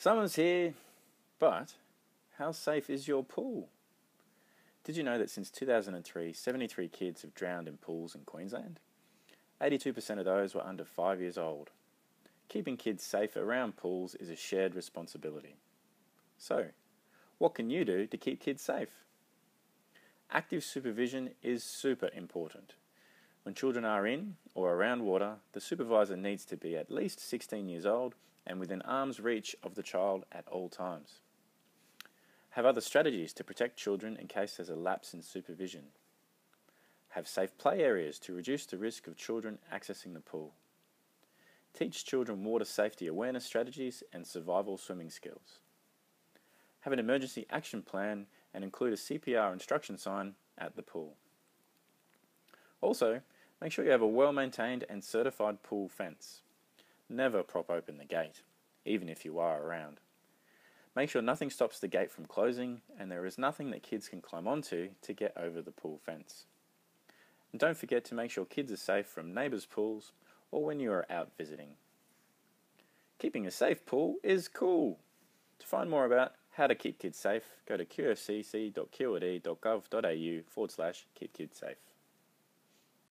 Summer's here, but how safe is your pool? Did you know that since 2003, 73 kids have drowned in pools in Queensland? 82% of those were under 5 years old. Keeping kids safe around pools is a shared responsibility. So, what can you do to keep kids safe? Active supervision is super important. When children are in or around water, the supervisor needs to be at least 16 years old and within arm's reach of the child at all times. Have other strategies to protect children in case there's a lapse in supervision. Have safe play areas to reduce the risk of children accessing the pool. Teach children water safety awareness strategies and survival swimming skills. Have an emergency action plan and include a CPR instruction sign at the pool. Also, make sure you have a well maintained and certified pool fence. Never prop open the gate, even if you are around. Make sure nothing stops the gate from closing and there is nothing that kids can climb onto to get over the pool fence. And don't forget to make sure kids are safe from neighbours' pools or when you are out visiting. Keeping a safe pool is cool. To find more about how to keep kids safe, go to qfcc.qld.gov.au forward slash keep kids safe.